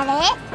あれ？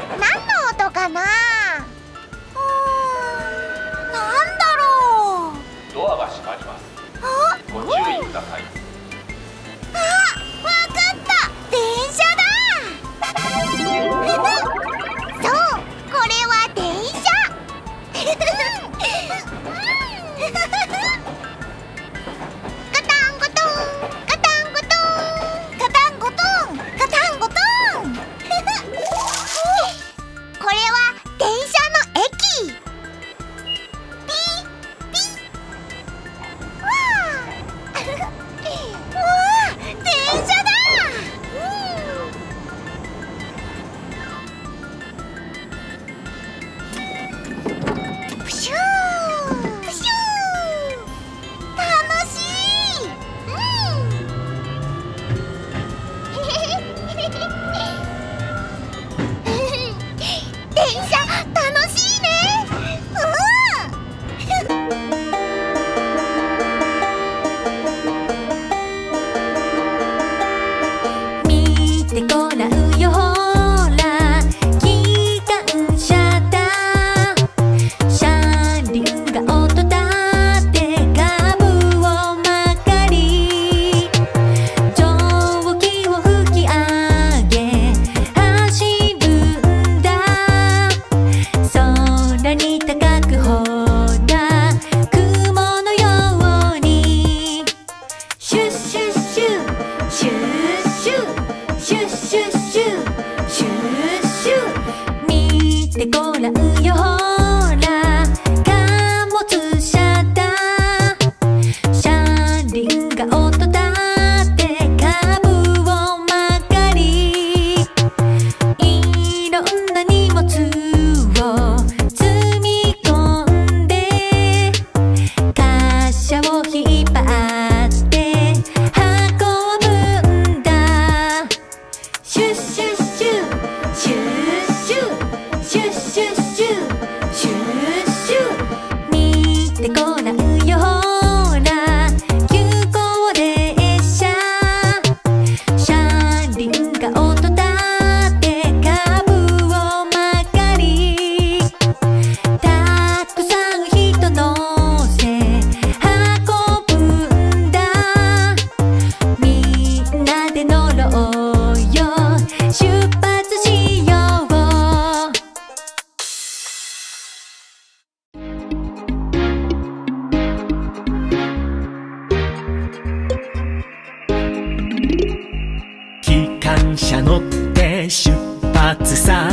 機関車乗って出発さ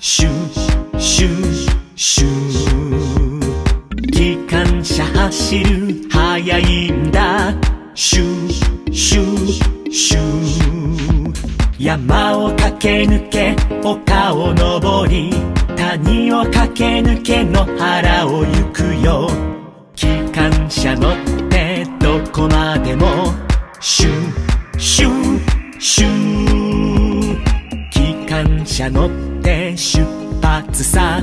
シュシュシュ機関車走る速いんだシュシュシュ山を駆け抜け丘を登り谷を駆け抜け野原を行くよ機関車乗ってどこまでもシュシュシュ車乗って出発さ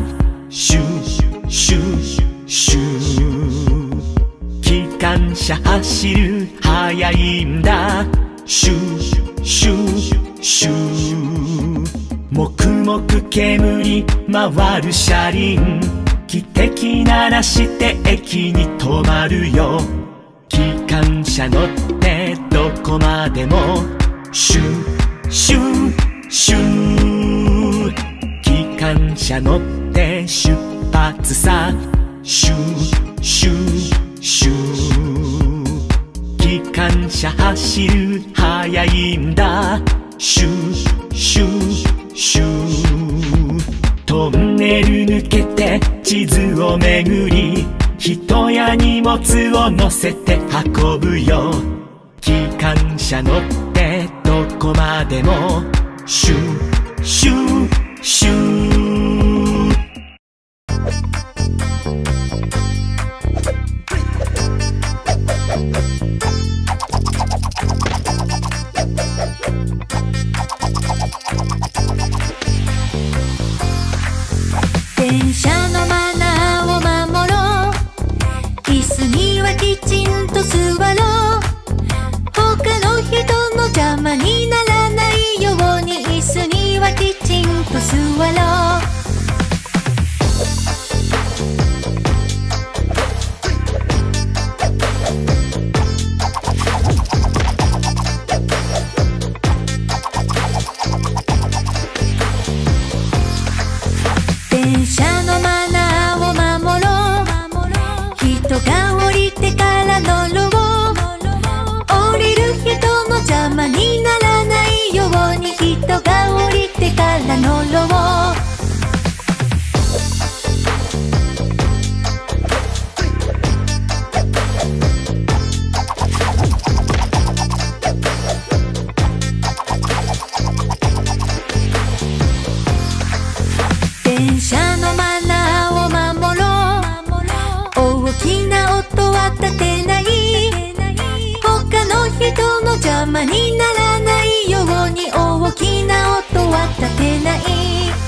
シュシュシュ機関車走る速いんだシュシュシュ黙々煙回る車輪汽笛鳴らして駅に止まるよ機関車乗ってどこまでもシュシュシュ機関車乗って出発さシュシュシュ機関車走る速いんだシュシュシュトンネル抜けて地図を巡り人や荷物を乗せて運ぶよ機関車乗ってどこまでもシュシュシュ電車のマナーを守ろう。椅子にはきちんと座ろう。電車のマナーを守ろう人がろう電車のマナーを守ろう。大きな音は立てない。他の人の邪魔にならないように。大きな音は立てない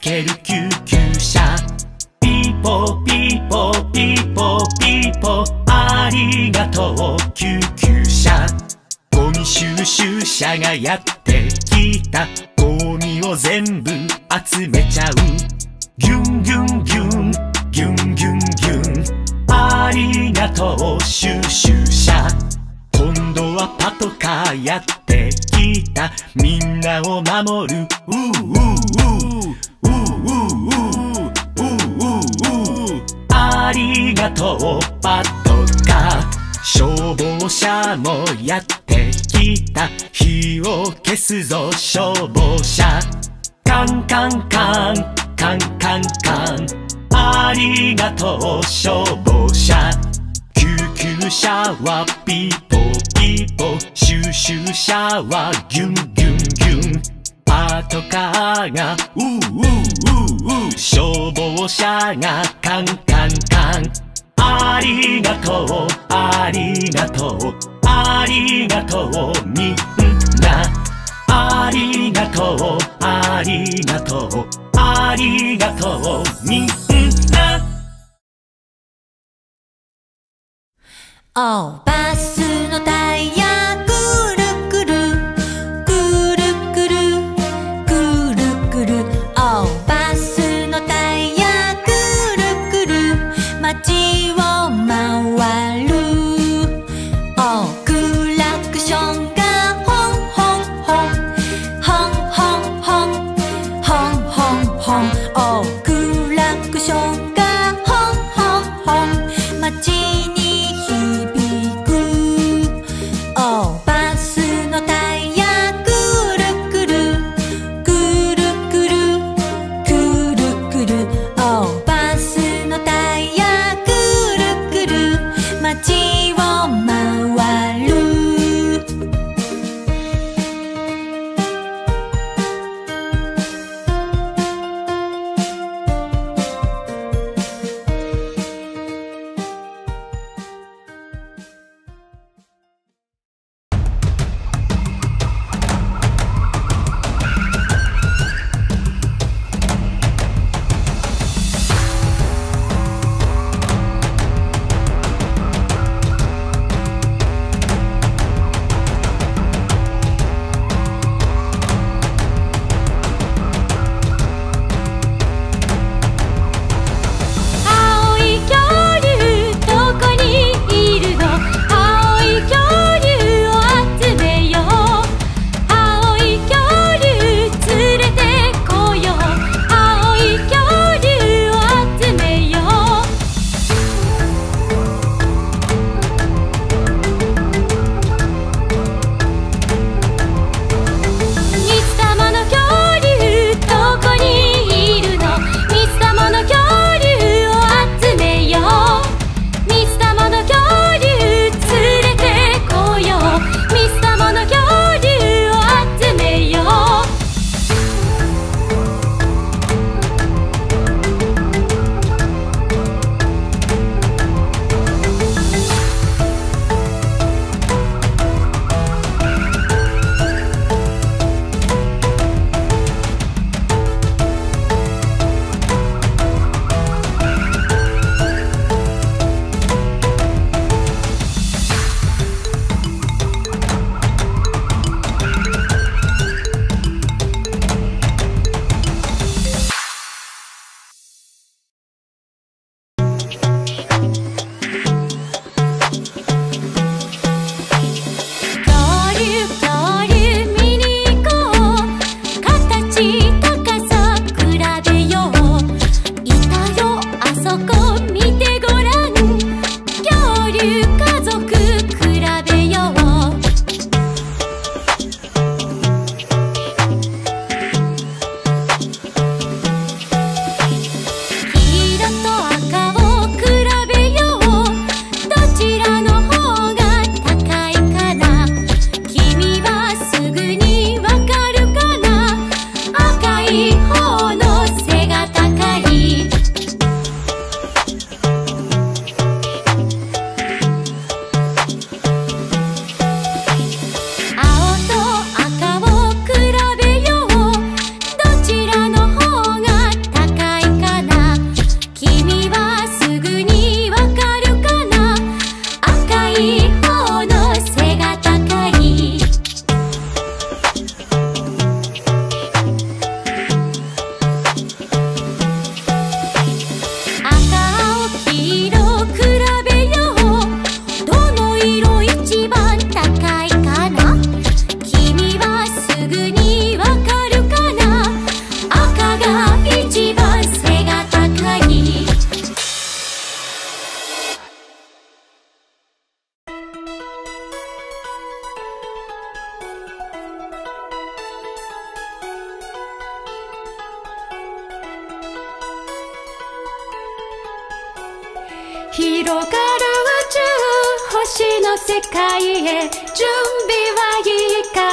ける救急車ピーポーピーポーピーポーピーポーありがとう救急車ゴミ収集車がやってきたゴミを全部集めちゃうギュンギュンギュンギュンギュンギュンありがとう収集車今度はパトカーやってきたみんなを守るうううーうーうううううありがとうパトカー。消防車もやってきた火を消すぞ消防車。カンカンカンカンカンカン。ありがとう消防車。救急車はピーポーピーポ。ー収集車はギュンギュンギュン。パトカーがうーうーうーう。ー消防車がカンカンカン。ありがとうありがとうありがとうみんな。ありがとうありがとうありがとうみんな。おバス my do.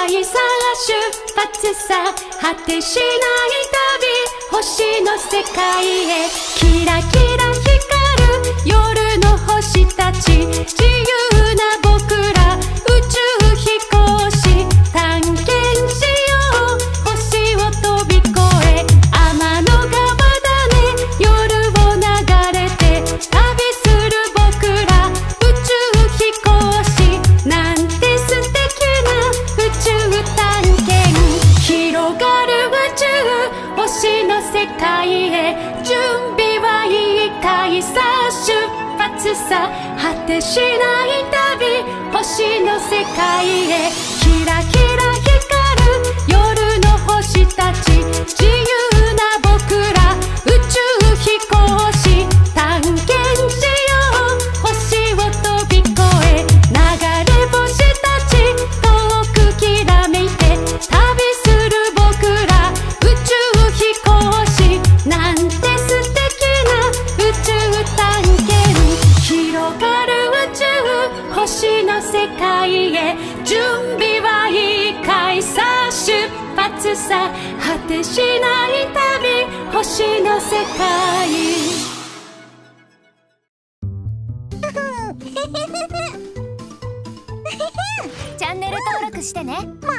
愛さあ出発さ果てしない旅星の世界へ。キラキラ光る夜の星たち。自由の世界へ準備はいいかいさ出発さ果てしない旅星の世界へキラキラ光る夜の星たち自由さ果てしない旅星の世界。チャンネル登録してね。また